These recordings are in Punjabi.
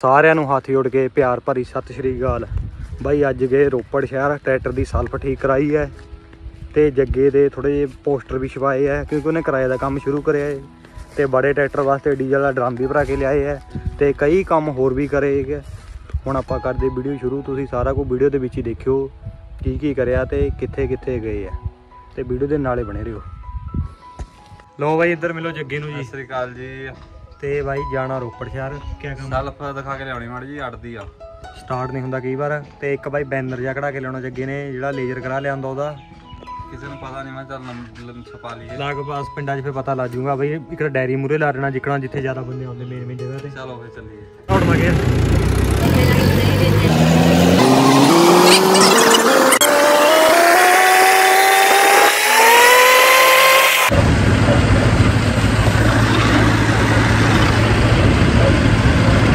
ਸਾਰਿਆਂ ਨੂੰ ਹੱਥ ਜੋੜ ਕੇ ਪਿਆਰ ਭਰੀ ਸਤਿ ਸ਼੍ਰੀ ਅਕਾਲ। ਬਾਈ, ਅੱਜ ਗਏ ਰੋਪੜ ਸ਼ਹਿਰ, ਟਰੈਕਟਰ ਦੀ ਸਲਫ ਠੀਕ ਕਰਾਈ ਹੈ ਤੇ ਜੱਗੇ ਦੇ ਥੋੜੇ ਜਿਹੇ ਪੋਸਟਰ ਵੀ ਛਵਾਏ ਹੈ ਕਿਉਂਕਿ ਉਹਨੇ ਕਿਰਾਏ ਦਾ ਕੰਮ ਸ਼ੁਰੂ ਕਰਿਆ ਹੈ ਤੇ ਬੜੇ ਟਰੈਕਟਰ ਵਾਸਤੇ ਡੀਜ਼ਲ ਦਾ ਡਰਮ ਵੀ ਭਰਾ ਕੇ ਲਿਆਏ ਹੈ ਤੇ ਕਈ ਕੰਮ ਹੋਰ ਵੀ ਕਰੇ ਹੁਣ ਆਪਾਂ ਕਰਦੇ ਵੀਡੀਓ ਸ਼ੁਰੂ, ਤੁਸੀਂ ਸਾਰਾ ਕੁਝ ਵੀਡੀਓ ਦੇ ਵਿੱਚ ਹੀ ਦੇਖਿਓ ਕੀ ਕੀ ਕਰਿਆ ਤੇ ਕਿੱਥੇ ਕਿੱਥੇ ਗਏ ਆ ਤੇ ਵੀਡੀਓ ਦੇ ਨਾਲੇ ਬਣੇ ਰਹੋ। ਲੋ ਬਾਈ, ਇੱਧਰ ਮਿਲੋ ਜੱਗੇ ਨੂੰ ਸਤਿ ਸ੍ਰੀ ਅਕਾਲ ਜੀ। ਤੇ ਬਾਈ ਜਾਣਾ ਰੋਪੜ ਸ਼ਹਿਰ। ਕਿਆ ਕੰਮ? ਸੈਲਫ ਦਿਖਾ ਕੇ ਲਿਆਉਣੀ ਮਾੜੀ ਜੀ ਅੜਦੀ ਆ। ਸਟਾਰਟ ਨਹੀਂ ਹੁੰਦਾ ਕਈ ਵਾਰ। ਤੇ ਇੱਕ ਬਾਈ ਬੈਨਰ ਜਿਹਾ ਕਢਾ ਕੇ ਲਿਆਉਣਾ ਜੱਗੇ ਨੇ ਜਿਹੜਾ ਲੇਜ਼ਰ ਕਰਾ ਲਿਆਂਦਾ ਉਹਦਾ। ਕਿਸੇ ਨੂੰ ਪਤਾ ਨਹੀਂ ਮੈਂ ਚੱਲ ਨੰਬਰ ਛਪਾ ਲਈਏ। ਲਾਗ ਪਾਸ ਪਿੰਡਾਂ 'ਚ ਫੇ ਪਤਾ ਲੱਗ ਜਾਊਗਾ ਬਈ ਇੱਕ ਡੈਰੀ ਮੂਰੇ ਲਾ ਦੇਣਾ ਜਿੱਕਣਾ ਜਿੱਥੇ ਜ਼ਿਆਦਾ ਬੰਦੇ ਆਉਂਦੇ ਮੇਨ ਮੇਨ ਜਗ੍ਹਾ ਤੇ। ਚਲੋ ਫੇ ਚੱਲੀਏ। ਹੁਣ ਮਗੇ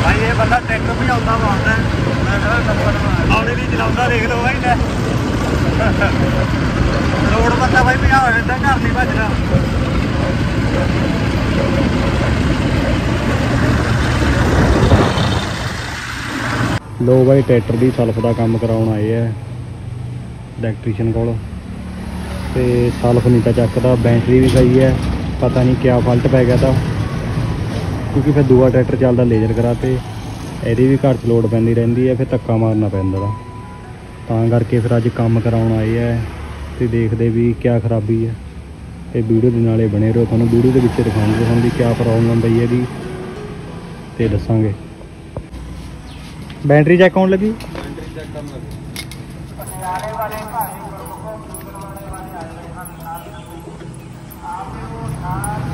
ਭਾਈ ਇਹ ਬੰਦਾ ਟਰੈਕਟਰ ਵੀ ਆਉਂਦਾ ਮਾਰਦਾ ਮੈਂ ਕਹਿੰਦਾ ਨੰਬਰ ਆਉਣੇ ਨਹੀਂ ਚਲਾਉਂਦਾ ਦੇਖ ਲਓ ਭਾਈ ਲੈ ਰੋਡ ਬੰਦਾ ਭਾਈ ਪਿਆ ਹੋਇਆ ਤਾਂ ਘਰ ਨਹੀਂ ਭੱਜਣਾ ਲੋ ਬਾਈ, ਟਰੈਕਟਰ ਦੀ ਸਲਫ ਦਾ ਕੰਮ ਕਰਾਉਣ ਆਏ ਆ ਇਲੈਕਟ੍ਰੀਸ਼ੀਅਨ ਕੋਲ। ਤੇ ਸਲਫ ਨਹੀਂ ਤਾਂ ਚੱਕਦਾ, ਬੈਟਰੀ ਵੀ ਸਹੀ ਹੈ, ਪਤਾ ਨਹੀਂ ਕਿਆ ਫਾਲਟ ਪੈ ਗਿਆ ਤਾਂ। ਕਿਉਂਕਿ ਫਿਰ ਦੂਆ ਟਰੈਕਟਰ ਚੱਲਦਾ ਲੇਜ਼ਰ ਕਰਾ ਤੇ, ਇਹਦੀ ਵੀ ਘਰ 'ਚ ਲੋਡ ਪੈਂਦੀ ਰਹਿੰਦੀ ਹੈ, ਫਿਰ ਧੱਕਾ ਮਾਰਨਾ ਪੈਂਦਾ ਦਾ ਤਾਂ ਕਰਕੇ ਫਿਰ ਅੱਜ ਕੰਮ ਕਰਾਉਣ ਆਏ ਆ ਤੇ ਦੇਖਦੇ ਵੀ ਕਿਆ ਖਰਾਬੀ ਹੈ ਤੇ ਵੀਡੀਓ ਦੇ ਨਾਲੇ ਬਣੇ ਰਹੋ, ਤੁਹਾਨੂੰ ਵੀਡੀਓ ਦੇ ਵਿੱਚ ਦਿਖਾਉਂਗੇ, ਤੁਹਾਨੂੰ ਵੀ ਕਿਆ ਪ੍ਰੋਬਲਮ ਪਈ ਇਹਦੀ ਤੇ ਦੱਸਾਂਗੇ। ਬੈਟਰੀ ਚੈੱਕ ਹੋਣ ਲੱਗੀ? ਬੈਟਰੀ ਚੈੱਕ ਕਰਨ ਲੱਗੇ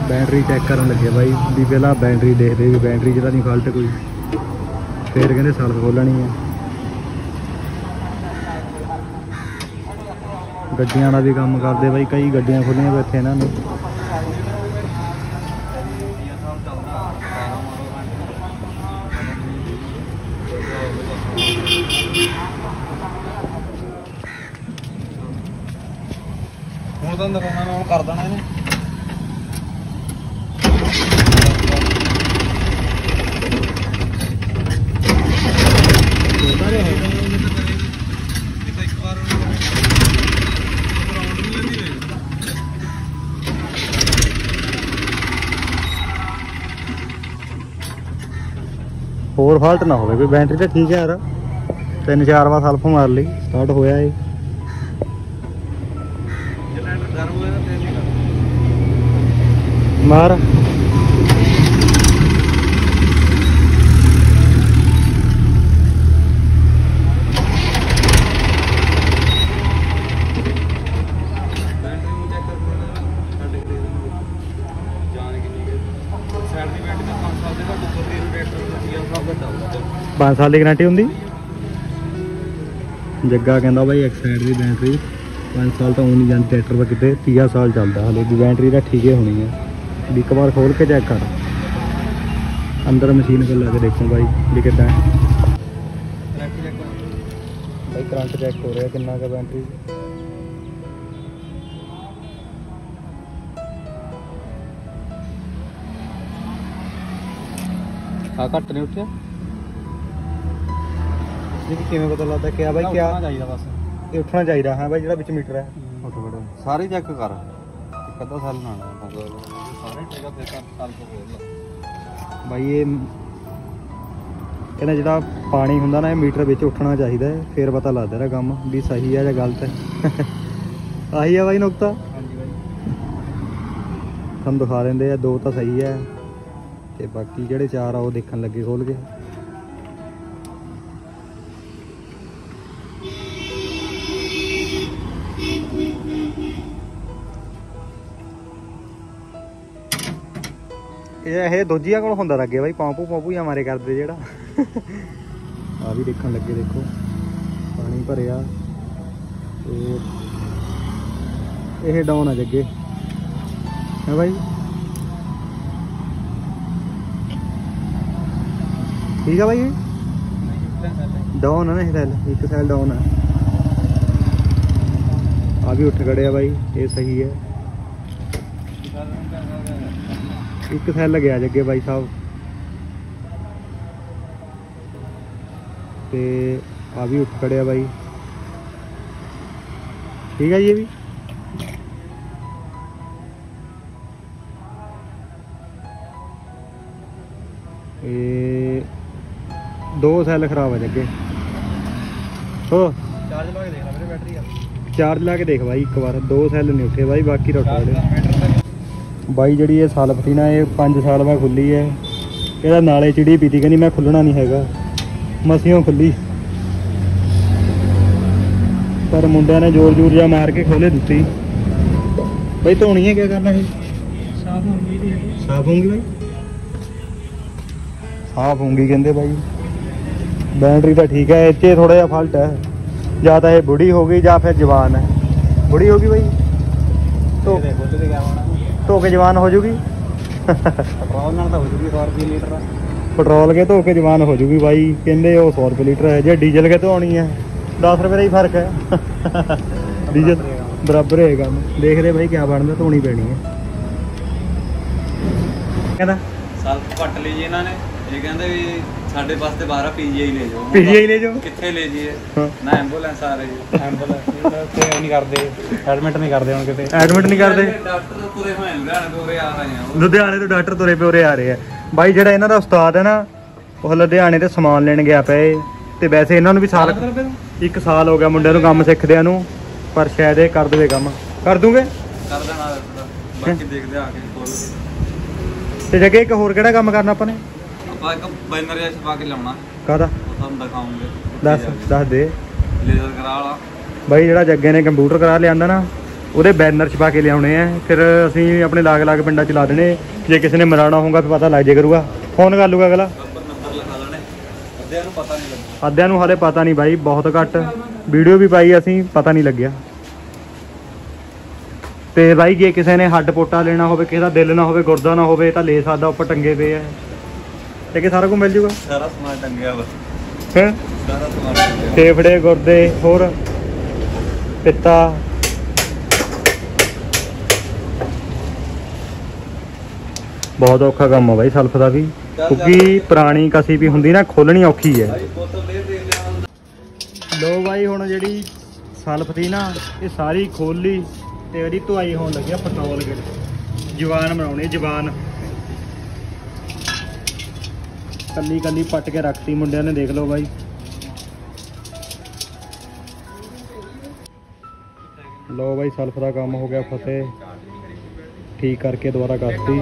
ਬੈਟਰੀ ਚੈੱਕ ਕਰਨ ਲੱਗੇ ਬਾਈ। ਵੀ ਪਹਿਲਾਂ ਬੈਟਰੀ ਦੇਖਦੇ ਵੀ ਬੈਟਰੀ ਜਿਹੜਾ ਤਾਂ ਨਹੀਂ ਫਾਲਟ ਕੋਈ। ਫਿਰ ਕਹਿੰਦੇ ਸਲਫ ਖੋਲਣੀ ਹੈ ਗੱਡੀਆਂ ਦਾ ਵੀ ਕੰਮ ਕਰਦੇ ਬਾਈ, ਕਈ ਗੱਡੀਆਂ ਖੋਲੀਆਂ ਵੇ ਇੱਥੇ ਇਹਨਾਂ ਨੇ ਹੁਣ ਤਾਂ ਦਿਖਾਉਣਾ ਮੈਂ ਹੁਣ ਕਰ ਦੇਣਾ ਇਹਨੇ ਹੋਰ ਫਾਲਟ ਨਾ ਹੋਵੇ, ਕੋਈ ਬੈਟਰੀ ਤਾਂ ਠੀਕ ਹੈ ਯਾਰ। ਤਿੰਨ ਚਾਰ ਵਾਰ ਸਲਫ ਮਾਰ ਲਈ ਸਟਾਰਟ ਹੋਇਆ ਏ ਮਾਰ ਬੈਟਰੀ ਨੂੰ ਚੈੱਕ ਕਰ ਸਾਡੇ ਕੋਲ ਜਾਨ ਕਿੰਨੀ ਹੈ ਸਾਈਡ ਦੀ ਬੈਟਰੀ ਤਾਂ 5 ਸਾਲ ਦੇ ਘੱਟ ਉੱਪਰ ਦੀ ਰੋਟੇਟਰ ਹੁੰਦੀ ਆ ਸਭ ਵੱਡਾ 5 ਸਾਲ ਦੀ ਗਾਰੰਟੀ ਹੁੰਦੀ ਜੱਗਾ ਕਹਿੰਦਾ ਬਾਈ ਇੱਕ ਸਾਈਡ ਦੀ ਬੈਟਰੀ 5 ਸਾਲ ਤਾਂ ਉਹ ਨਹੀਂ ਜਾਂਦੀ ਟਰੈਕਟਰ ਪਰ ਕਿਤੇ 30 ਸਾਲ ਚੱਲਦਾ ਹਲੇ ਦੀ ਬੈਟਰੀ ਤਾਂ ਠੀਕ ਹੀ ਹੋਣੀ ਹੈ ਵੀ ਇੱਕ ਵਾਰ ਖੋਲ ਕੇ ਚੈੱਕ ਕਰ ਅੰਦਰ ਮਸ਼ੀਨ ਕੋਲ ਲਾ ਕੇ ਦੇਖੋ ਬਾਈ ਵੀ ਕਿੱਦਾਂ ਹੈ ਬੈਟਰੀ ਚੈੱਕ ਬਾਈ ਕਰੰਟ ਚੈੱਕ ਹੋ ਰਿਹਾ ਕਿੰਨਾ ਕੁ ਬੈਟਰੀ ਆ ਘੱਟ ਨਹੀਂ ਉੱਠਿਆ ਇਹ ਕਿਵੇਂ ਪਤਾ ਲੱਗਦਾ ਕਿ ਆ ਬਾਈ ਕਿਆ? ਚਾਹੀਦਾ ਬਸ। ਇਹ ਉੱਠਣਾ ਚਾਹੀਦਾ ਹਾਂ ਬਾਈ ਜਿਹੜਾ ਵਿੱਚ ਮੀਟਰ ਹੈ। ਉੱਠ ਸਾਰੇ ਚੈੱਕ ਕਰ। ਅੱਧਾ ਸਾਲ ਨਾਲ। ਸਾਰੇ ਟੇਗਾ ਤੇ ਕਰ ਸਾਲ ਤੋਂ ਖੋਲ ਬਾਈ ਇਹ ਕਹਿੰਦਾ ਜਿਹੜਾ ਪਾਣੀ ਹੁੰਦਾ ਨਾ ਇਹ ਮੀਟਰ ਵਿੱਚ ਉੱਠਣਾ ਚਾਹੀਦਾ ਹੈ ਫਿਰ ਪਤਾ ਲੱਗਦਾ ਇਹਦਾ ਕੰਮ ਵੀ ਸਹੀ ਹੈ ਜਾਂ ਗਲਤ ਹੈ। ਆਹੀ ਆ ਬਾਈ ਨੁਕਤਾ। ਹਾਂਜੀ ਬਾਈ। ਤੁਹਾਨੂੰ ਦਿਖਾ ਦਿੰਦੇ ਆ ਦੋ ਤਾਂ ਸਹੀ ਹੈ। ਤੇ ਬਾਕੀ ਜਿਹੜੇ ਚਾਰ ਆ ਉਹ ਦੇਖਣ ਲੱਗੇ ਖੋਲ ਕੇ। ਇਹ ਇਹ ਦੋਜੀਆਂ ਕੋਲ ਹੁੰਦਾ ਲੱਗੇ ਬਾਈ ਪੌਂਪੂ ਪੌਂਪੂ ਜਾਂ ਮਾਰੇ ਕਰਦੇ ਜਿਹੜਾ। ਆ ਵੀ ਦੇਖਣ ਲੱਗੇ ਦੇਖੋ, ਪਾਣੀ ਭਰਿਆ। ਤੇ ਇਹ ਡਾਊਨ ਆ ਜੱਗੇ। ਹੈ ਬਾਈ? ਠੀਕ ਆ ਬਾਈ? ਇਹ? ਡਾਊਨ ਆ ਨਾ ਇਹ ਸੈੱਲ ਇੱਕ ਸੈੱਲ ਡਾਊਨ ਆ। ਆ ਵੀ ਉੱਠ ਖੜਿਆ ਬਾਈ, ਇਹ ਸਹੀ ਹੈ। ਇੱਕ ਸੈੱਲ ਗਿਆ ਜੱਗੇ ਬਾਈ ਸਾਹਿਬ। ਤੇ ਆ ਵੀ ਉੱਠ ਖੜਿਆ ਬਾਈ। ਠੀਕ ਹੈ ਜੀ ਇਹ ਵੀ? ਇਹ ਦੋ ਸੈੱਲ ਖਰਾਬ ਆ ਜੱਗੇ ਹੋ। ਚਾਰਜ ਲਾ ਕੇ ਦੇਖ ਲੈ ਮੇਰੇ ਬੈਟਰੀ ਆ। ਚਾਰਜ ਲਾ ਕੇ ਦੇਖ ਬਾਈ ਇੱਕ ਵਾਰ ਦੋ ਸੈੱਲ ਨਹੀਂ ਉੱਠੇ ਬਾਈ ਬਾਕੀ ਰੁੱਟ ਗਏ ਬਾਈ ਜਿਹੜੀ ਇਹ ਸਾਲਫ ਸੀ ਨਾ ਇਹ 5 ਸਾਲ ਬਾਅਦ ਖੁੱਲੀ ਹੈ। ਇਹਦਾ ਨਾਲੇ ਚਿੜੀ ਪੀਤੀ ਕਹਿੰਦੀ ਮੈਂ ਖੁੱਲਣਾ ਨਹੀਂ ਹੈਗਾ। ਮਸੀਓਂ ਖੁੱਲੀ। ਪਰ ਮੁੰਡਿਆਂ ਨੇ ਜ਼ੋਰ ਜ਼ੋਰ ਜਾ ਮਾਰ ਕੇ ਖੋਲੇ ਦਿੱਤੀ। ਬਾਈ ਧੋਣੀ ਹੈ ਕੀ ਕਰਨਾ ਇਹ? ਸਾਫ਼ ਦੀ ਸਾਫ਼ ਹੋਊਗੀ ਬਾਈ? ਸਾਫ਼ ਹੋਊਗੀ ਕਹਿੰਦੇ ਬਾਈ। ਬੈਟਰੀ ਤਾਂ ਠੀਕ ਹੈ ਇੱਥੇ ਥੋੜਾ ਜਿਹਾ ਫਾਲਟ ਹੈ। ਜਾਂ ਤਾਂ ਇਹ ਬੁੜੀ ਹੋ ਗਈ ਜਾਂ ਫਿਰ ਜਵਾਨ ਹੈ। ਬੁੜੀ ਹੋ ਗਈ ਬਾਈ? ਤੇ ਖੁੱਲ ਕੇ ਗਿਆ ਹੋਣਾ। ਧੋ ਕੇ ਜਵਾਨ ਹੋ ਜੂਗੀ। ਪੈਟਰੋਲ ਨਾਲ ਤਾਂ ਹੋ ਜੂਗੀ 100 ਰੁਪਏ ਲੀਟਰ। ਪੈਟਰੋਲ ਕੇ ਧੋ ਕੇ ਜਵਾਨ ਹੋ ਜੂਗੀ ਬਾਈ ਕਹਿੰਦੇ ਉਹ 100 ਰੁਪਏ ਲੀਟਰ ਹੈ ਜੇ ਡੀਜ਼ਲ ਕੇ ਧੋਣੀ ਹੈ 10 ਰੁਪਏ ਦਾ ਹੀ ਫ਼ਰਕ ਹੈ। ਡੀਜ਼ਲ ਬਰਾਬਰ ਹੈ ਕੰਮ। ਦੇਖਦੇ ਬਾਈ ਕਿਆ ਬਣਦਾ ਧੋਣੀ ਪੈਣੀ ਹੈ। ਕਹਿੰਦਾ ਸਾਲ ਪੱਟ ਲਈ ਜੀ ਇਹਨਾਂ ਨੇ। ਇਹ ਕਹਿੰਦੇ ਵੀ ਸਾਡੇ ਵਾਸਤੇ ਬਾਹਰ ਪੀਜੀਆਈ ਲੈ ਜਾਓ। PGI ਲੈ ਜਾਓ? ਕਿੱਥੇ ਲੈ ਜੀਏ ਹਾਂ। ਨਾ ਐਂਬੂਲੈਂਸ ਆ ਰਹੀ ਐਂਬੂਲੈਂਸ ਤੇ ਨਹੀਂ ਕਰਦੇ। ਐਡਮਿਟ ਨਹੀਂ ਕਰਦੇ ਹੁਣ ਕਿਤੇ। ਐਡਮਿਟ ਨਹੀਂ ਕਰਦੇ? ਡਾਕਟਰ ਪੂਰੇ ਹੋਏ ਲੁਧਿਆਣੇ ਤੋਂ ਉਰੇ ਆ ਰਹੇ ਆ। ਲੁਧਿਆਣੇ ਤੋਂ ਡਾਕਟਰ ਤੁਰੇ ਪਏ ਉਰੇ ਆ ਰਹੇ ਆ। ਬਾਈ ਜਿਹੜਾ ਇਹਨਾਂ ਦਾ ਉਸਤਾਦ ਹੈ ਨਾ ਉਹ ਲੁਧਿਆਣੇ ਤੇ ਸਮਾਨ ਲੈਣ ਗਿਆ ਪਿਆ ਏ। ਤੇ ਵੈਸੇ ਇਹਨਾਂ ਨੂੰ ਵੀ ਸਾਲ ਇੱਕ ਸਾਲ ਹੋ ਗਿਆ ਮੁੰਡਿਆਂ ਨੂੰ ਕੰਮ ਸਿੱਖਦਿਆਂ ਨੂੰ ਪਰ ਸ਼ਾਇਦ ਇਹ ਕਰ ਦੇਵੇ ਕੰਮ। ਕਰ ਦੂਗੇ? ਕਰ ਦੇਣਾ ਬਾਕੀ ਦੇਖਦੇ ਆ ਕੇ। ਤੇ ਜਗੇ ਇੱਕ ਹੋਰ ਕਿਹੜਾ ਕੰਮ ਕਰਨਾ ਆਪਾਂ ਨੇ? ਆਪਾਂ ਇੱਕ ਬੈਨਰ ਜਿਹਾ ਛਪਾ ਕੇ ਲਾਉਣਾ ਕਾਹਦਾ ਉਹ ਤੁਹਾਨੂੰ ਦਿਖਾਉਂਗੇ ਦੱਸ ਦੱਸ ਦੇ ਲੇਜ਼ਰ ਕਰਾ ਵਾਲਾ ਬਾਈ ਜਿਹੜਾ ਜੱਗੇ ਨੇ ਕੰਪਿਊਟਰ ਕਰਾ ਲਿਆਂਦਾ ਨਾ ਉਹਦੇ ਬੈਨਰ ਛਪਾ ਕੇ ਲਿਆਉਣੇ ਆ ਫਿਰ ਅਸੀਂ ਆਪਣੇ ਲਾਗ ਲਾਗ ਪਿੰਡਾਂ ਚ ਲਾ ਦੇਣੇ ਜੇ ਕਿਸੇ ਨੇ ਮਰਾਣਾ ਹੋਊਗਾ ਫਿਰ ਪਤਾ ਲੱਗ ਜੇ ਕਰੂਗਾ ਫੋਨ ਕਰ ਲੂਗਾ ਅਗਲਾ ਨੰਬਰ ਨੰਬਰ ਲਿਖਾ ਲੈਣੇ ਅੱਧਿਆਂ ਨੂੰ ਪਤਾ ਨਹੀਂ ਲੱਗਦਾ ਅੱਧਿਆਂ ਨੂੰ ਹਾਲੇ ਪਤਾ ਨਹੀਂ ਬਾਈ ਬਹੁਤ ਘੱਟ ਵੀਡੀਓ ਵੀ ਪਾਈ ਅਸੀਂ ਪਤਾ ਨਹੀਂ ਲੱਗਿਆ ਤੇ ਬਾਈ ਜੇ ਕਿਸੇ ਨੇ ਹੱਡ ਪੋਟਾ ਲੈਣਾ ਹੋਵੇ ਕਿਸੇ ਦਾ ਦਿਲ ਨਾ ਹੋਵੇ ਗੁਰਦਾ ਨਾ ਹੋਵੇ ਤਾਂ ਲੈ ਸਕਦਾ ਉੱਪਰ ਟੰਗੇ ਪਏ ਆ ਕਿ ਸਾਰਾ ਕੁਝ ਮਿਲ ਜੂਗਾ? ਸਾਰਾ ਸਮਾਨ ਟੰਗਿਆ ਵਾ। ਹੈ? ਸਾਰਾ ਸਮਾਨ ਟੰਗਿਆ। ਫੇਫੜੇ ਗੁਰਦੇ ਹੋਰ? ਪਿੱਤਾ। ਬਹੁਤ ਔਖਾ ਕੰਮ ਆ ਬਾਈ ਸਲਫ ਦਾ ਵੀ। ਕਿਉਂਕਿ ਪੁਰਾਣੀ ਕਸੀ ਵੀ ਹੁੰਦੀ ਨਾ ਖੋਲਣੀ ਔਖੀ ਹੈ ਲੋ ਬਾਈ ਹੁਣ ਜਿਹੜੀ ਸਲਫ ਦੀ ਨਾ ਇਹ ਸਾਰੀ ਖੋਲ ਤੇ ਇਹਦੀ ਧੁਆਈ ਹੋਣ ਲੱਗਿਆ ਪੈਟਰੋਲ ਕੇ ਜਵਾਨ ਬਣਾਉਣੀ ਜਵਾਨ। ਕੱਲੀ ਕੱਲੀ ਪੱਟ ਕੇ ਰੱਖਤੀ, ਮੁੰਡਿਆਂ ਨੇ ਦੇਖ ਲਓ ਬਾਈ। ਲੋ ਬਾਈ, ਸਲਫ ਦਾ ਕੰਮ ਹੋ ਗਿਆ ਫਤਿਹ। ਠੀਕ ਕਰਕੇ ਦੁਬਾਰਾ ਕਰਤੀ।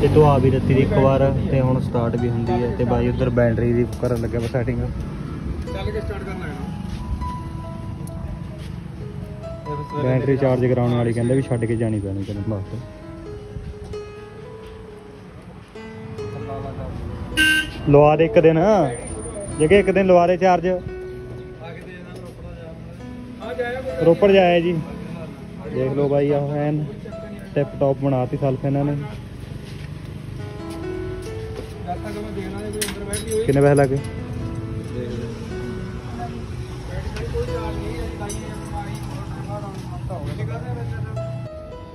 ਤੇ ਧੁਆ ਵੀ ਦਿੱਤੀ ਇੱਕ ਵਾਰ, ਤੇ ਹੁਣ ਸਟਾਰਟ ਵੀ ਹੁੰਦੀ ਹੈ। ਤੇ ਬਾਈ ਉਧਰ ਬੈਟਰੀ ਦੀ ਕਰਨ ਲੱਗਿਆ ਵਾ ਸੈਟਿੰਗ ਚੱਲ ਕੇ ਸਟਾਰਟ ਕਰਨਾ ਹੈ ਬੈਟਰੀ ਚਾਰਜ ਕਰਾਉਣ ਵਾਲੀ ਕਹਿੰਦੇ ਵੀ ਛੱਡ ਕੇ ਜਾਣੀ ਪੈਣੀ ਤੈਨੂੰ, ਬਸ। ਲਵਾ ਦੇ ਇੱਕ ਦਿਨ। ਜਗੇ, ਇੱਕ ਦਿਨ ਲਵਾ ਦੇ ਚਾਰਜ ਰੋਪੜ ਜਾਇਆ ਜੀ। ਦੇਖ ਲਓ ਬਾਈ, ਆਹ ਐਨ ਟਿਪ ਟੌਪ ਬਣਾਤੀ ਸਲਫ ਇਹਨਾਂ ਨੇ। ਕਿੰਨੇ ਪੈਸੇ ਲੱਗੇ?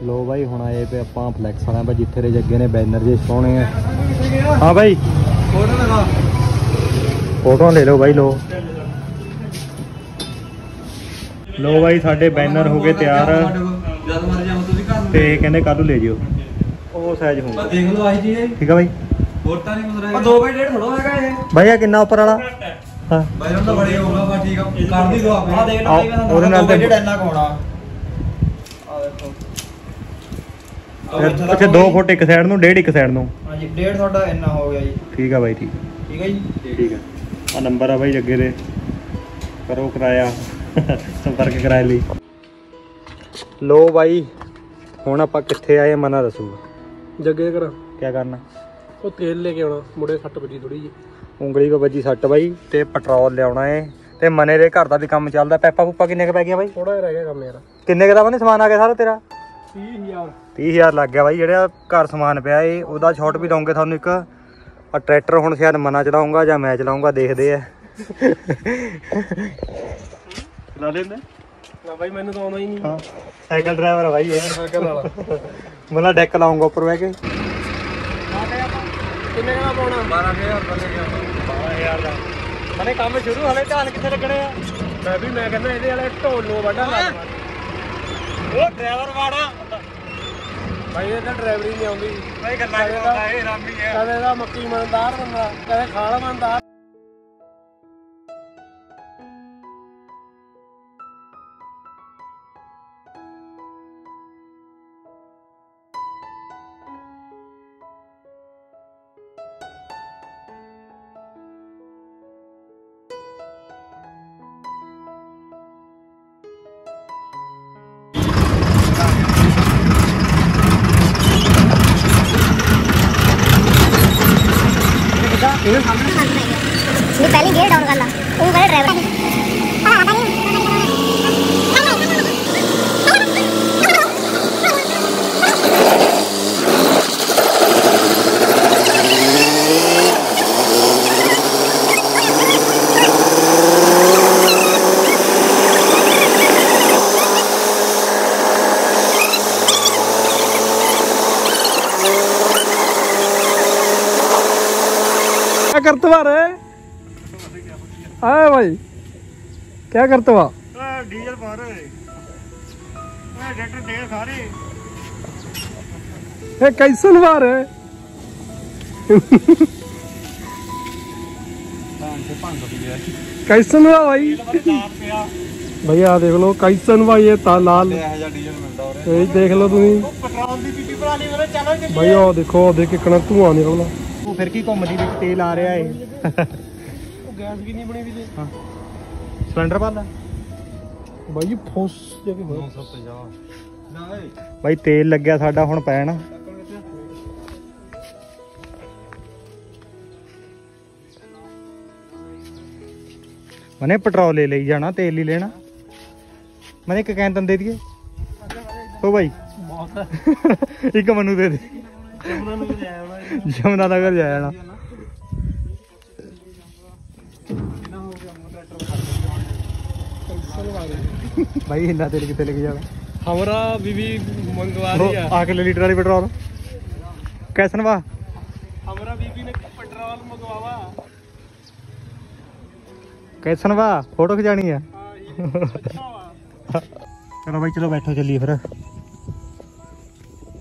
ਲੋ ਬਾਈ, ਹੁਣ ਆਏ ਪਏ ਆਪਾਂ ਫਲੈਕਸ ਵਾਲਿਆਂ ਪਾ ਜਿੱਥੇ ਦੇ ਜੱਗੇ ਨੇ ਬੈਨਰ ਜੇ ਸੋਹਣੇ ਆ। ਹਾਂ ਬਾਈ। ਫੋਟੋ ਲੈ ਲਓ ਬਾਈ ਲੋ ਲੋ ਬਾਈ ਸਾਡੇ ਬੈਨਰ ਹੋ ਗਏ ਤਿਆਰ। ਨੂੰ ਤੇ ਕਹਿੰਦੇ ਕੱਲ ਨੂੰ ਲੈ ਜਿਓ। ਉਹ ਸਾਈਜ਼ ਹੋਊਗਾ। ਪਰ ਦੇਖ ਲਓ ਆਹੀ ਚੀਜ਼ ਠੀਕ ਆ ਬਾਈ? ਹੋਰ ਤਾਂ ਨਹੀਂ ਗਿਆ 2 ਬਾਈ 1.5 ਥੋੜਾ ਹੈਗਾ ਇਹ। ਬਾਈ ਆ ਕਿੰਨਾ ਉੱਪਰ ਵਾਲਾ? ਹਾਂ। ਬਾਈ ਹੁਣ ਤਾਂ ਬੜੇ ਹੋਊਗਾ ਬਸ ਠੀਕ ਆ। ਕਰ ਦੀ ਦੋ ਆਪੇ। ਆ ਦੇਖ ਆਹ, ਉਹਦੇ ਨਾਲ ਤੇ- ਇੰਨਾ ਕੋਣਾ ਆ ਦੇਖੋ। ਅੱਛਾ 2 ਫੁੱਟ ਇੱਕ ਸਾਈਡ ਨੂੰ ਡੇਢ ਇੱਕ ਸਾਈਡ ਨੂੰ। ਹਾਂਜੀ 1.5 ਤੁਹਾਡਾ ਇੰਨਾ ਹੋ ਗਿਆ ਜੀ। ਠੀਕ ਆ ਬਾਈ ਠੀਕ। ਠੀਕ ਹੈ ਜੀ? ਠੀਕ ਆ। ਆ ਨੰਬਰ ਆ ਬਾਈ ਜੱਗੇ ਦੇ। ਕਰੋ ਕਿਰਾਇਆ। ਸੰਪਰਕ ਕਿਰਾਏ ਲਈ। ਲੋ ਬਾਈ ਹੁਣ ਆਪਾਂ ਕਿੱਥੇ ਆਏ ਮਨਾ ਦੱਸੂਗਾ ਜੱਗੇ ਕਰਾਂ ਕੀ ਕਰਨਾ? ਉਹ ਤੇਲ ਲੈ ਕੇ ਆਉਣਾ। ਮੁੰਡੇ ਸੱਟ ਵੱਜੀ ਥੋੜੀ ਜੀ ਉਂਗਲੀ ਕੋ ਵੱਜੀ ਸੱਟ ਬਾਈ ਤੇ ਪੈਟਰੋਲ ਲਿਆਉਣਾ ਏ ਤੇ ਮਨੇ ਦੇ ਘਰ ਦਾ ਵੀ ਕੰਮ ਚੱਲਦਾ। ਪੈਪਾ ਪੂਪਾ ਕਿੰਨੇ ਕ ਪੈ ਗਿਆ ਬਾਈ? ਥੋੜਾ ਜਿਹਾ ਰਹਿ ਗਿਆ ਕੰਮ ਯਾਰ। ਕਿੰਨੇ ਕ ਦਾ ਬੰਦੇ? ਸਮਾਨ ਆ ਗਿਆ ਸਾਰਾ ਤੇਰਾ? 30000 30000 ਲੱਗ ਗਿਆ ਬਾਈ ਜਿਹੜਾ ਘਰ ਸਮਾਨ ਪਿਆ ਏ ਉਹਦਾ ਛੋਟ ਵੀ ਦਵਾਂਗੇ ਤੁਹਾਨੂੰ ਇੱਕ। ਆ ਟਰੈਕਟਰ ਹੁਣ ਸ਼ਾਇਦ ਮਨਾ ਚਲਾਉਂਗਾ ਜਾਂ ਮੈਂ ਚਲਾਉਂਗਾ ਦੇਖਦੇ ਆ। ਚਲਾ ਲੈਂਦੇ ਨਾ ਬਾਈ ਮੈਨੂੰ ਤਾਂ ਆਉਣਾ ਹੀ ਨਹੀਂ। ਹਾਂ ਸਾਈਕਲ ਡਰਾਈਵਰ ਆ ਬਾਈ ਇਹ। ਸਾਈਕਲ ਵਾਲਾ। ਮਤਲਬ ਡੈਕ ਲਾਉਂਗਾ ਉੱਪਰ ਬਹਿ ਕੇ। ਕਿੰਨੇ ਕਾ ਪਾਉਣਾ? 12000 ਰੁਪਏ ਆਉਂਦਾ। 12000 ਦਾ। ਮਨੇ ਕੰਮ ਸ਼ੁਰੂ ਹਲੇ ਧਿਆਨ ਕਿੱਥੇ ਲੱਗਣੇ ਆ? ਮੈਂ ਵੀ ਮੈਂ ਕਹਿੰਦਾ ਇਹਦੇ ਵਾਲੇ ਢੋਲ ਨੂੰ ਵੱਡਾ ਲਾ। ਉਹ ਡਰਾਈਵਰ ਵਾੜਾ। ਭਾਈ ਇਹ ਤਾਂ ਡਰਾਈਵਰੀ ਨਹੀਂ ਆਉਂਦੀ। ਭਾਈ ਗੱਲਾਂ ਕਰਦਾ ਇਹ ਰਾਮੀ ਹੈ ਕਦੇ ਦਾ ਮੱਕੀ ਮੰਦਾਰ ਬੰਦਾ ਕਦੇ ਖਾਲ ਮੰਦਾਰ சரி கேட் டவுன் உட்காந்தான் உங்களே டிரைவர் करते बारे आए भाई क्या करते हुआ ਡੀਜ਼ਲ ਭਰ ਓਏ ਡਾਕਟਰ ਦੇ ਸਾਰੇ ये कैसन हुआ रे कैसन हुआ भाई भैया देख लो कैसन हुआ ये ता लाल ਇਹੋ ਜਿਹਾ ਡੀਜ਼ਲ ਮਿਲਦਾ ਉਰੇ ये देख लो तुम ਪੈਟਰੋਲ ਦੀ ਪੀਪੀ ਭਰਾ ਲਈ ਮੇਰੇ ਚਲੋ ਚੱਲੀਏ भाई ओ देखो देख कितना धुआं निकलना ਉਹ ਫਿਰ ਕੀ ਘੁੰਮਦੀ ਵਿੱਚ ਤੇਲ ਆ ਰਿਹਾ ਏ ਗੈਸ ਵੀ ਨਹੀਂ ਬਣੀ ਵੀ ਹਾਂ। ਸਿਲੰਡਰ ਭਰ ਬਾਈ ਫੋਸ ਜਾ ਬਾਈ ਤੇਲ ਲੱਗਿਆ ਸਾਡਾ ਹੁਣ ਪੈਣ। ਮਨੇ ਪੈਟਰੋਲ ਲੈ ਲਈ ਜਾਣਾ ਤੇਲ ਹੀ ਲੈਣਾ। ਮਨੇ ਇੱਕ ਕੈਨ ਤੰਦੇ ਦੀਏ। ਓ ਬਾਈ। ਇੱਕ ਮੈਨੂੰ ਦੇ ਦੇ। ਜਮਨਾ ਨਗਰ ਜਾਇਆ ਜਾਣਾ भाई हिंदा तेल कितने लेके जाओ हमारा बीबी मंगवा रही है। आके लीटर वाली पेट्रोल। कैसन बा हमारा बीबी ने पेट्रोल मंगवावा। कैसन बा फ़ोटो खिंचानी है। हाँ, अच्छा चलो भाई चलो बैठो चलिए फिर।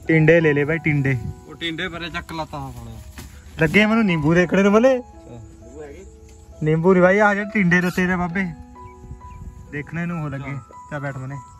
टिंडे ले ले भाई टिंडे। वो टिंडे पर चक लाता हाँ थोड़ा लगे मनु नींबू देखने बोले। नींबू नहीं भाई आ जा टिंडे तो तेरे बाबे। देखने लगे अच्छा। ਨੂੰ ਹੋ? ਲੱਗੇ